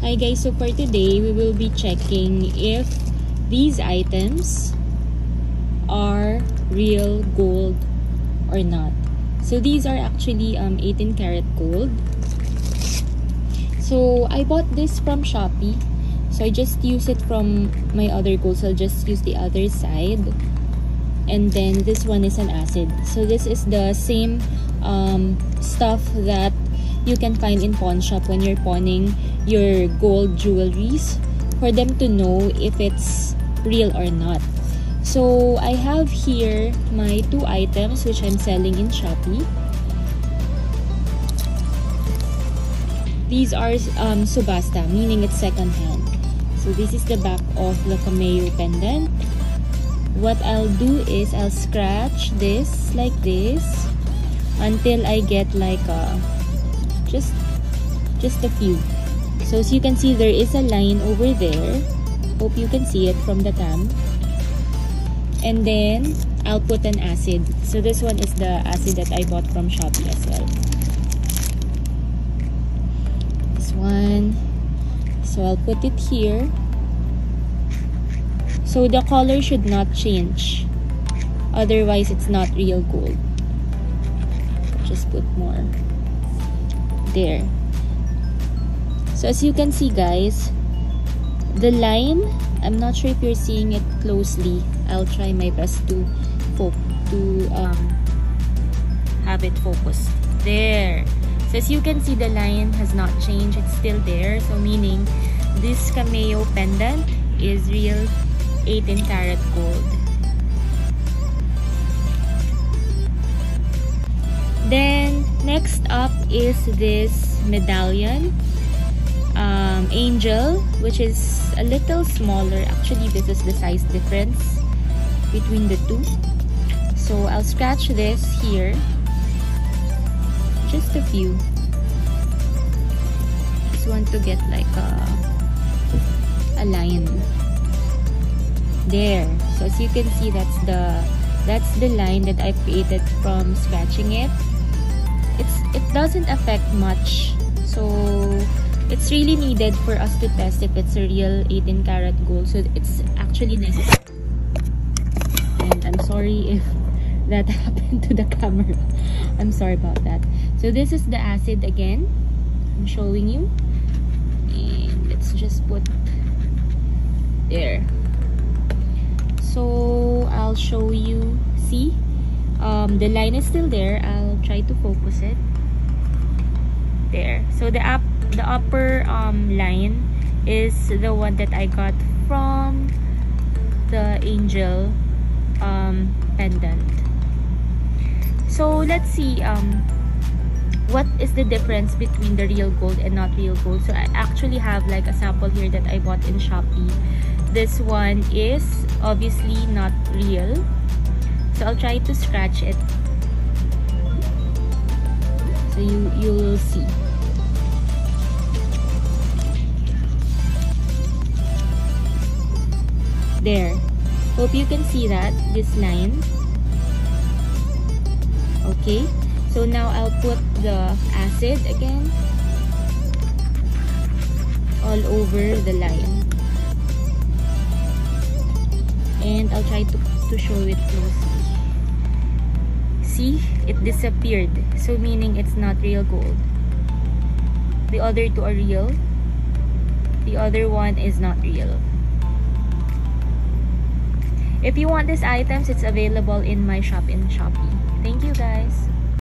Hi guys, so for today we will be checking if these items are real gold or not. So these are actually um, 18 karat gold. So I bought this from Shopee. So I just use it from my other gold. So I'll just use the other side. And then this one is an acid. So this is the same um, stuff that you can find in pawn shop when you're pawning your gold jewelries for them to know if it's real or not. So I have here my two items which I'm selling in Shopee. These are um, subasta, meaning it's second hand. So this is the back of the cameo pendant. What I'll do is I'll scratch this like this until I get like a just just a few. So as you can see there is a line over there. Hope you can see it from the cam. And then I'll put an acid. So this one is the acid that I bought from Shopee as well. This one. So I'll put it here. So the color should not change. Otherwise, it's not real gold. Just put more. There. So as you can see guys, the line, I'm not sure if you're seeing it closely. I'll try my best to to um, have it focused. There. So as you can see, the line has not changed. It's still there. So meaning this cameo pendant is real 18 karat gold. Then next up is this medallion um, angel which is a little smaller. Actually this is the size difference between the two. So I'll scratch this here. Just a few. Just want to get like a a line. There. So as you can see that's the that's the line that I created from scratching it it's it doesn't affect much. So it's really needed for us to test if it's a real 18 karat gold. So it's actually necessary. And I'm sorry if that happened to the camera. I'm sorry about that. So this is the acid again. I'm showing you. And let's just put there. So I'll show you. See um, the line is still there. I'll try to focus it. There. So the app the upper um, line is the one that I got from the angel um, pendant. So let's see um, what is the difference between the real gold and not real gold? So I actually have like a sample here that I bought in Shopee. This one is obviously not real so I'll try to scratch it. So you you will see. There. Hope you can see that. This line. Okay. So now I'll put the acid again all over the line. And I'll try to, to show it closely see it disappeared so meaning it's not real gold the other two are real the other one is not real if you want these items, it's available in my shop in Shopee. Thank you guys.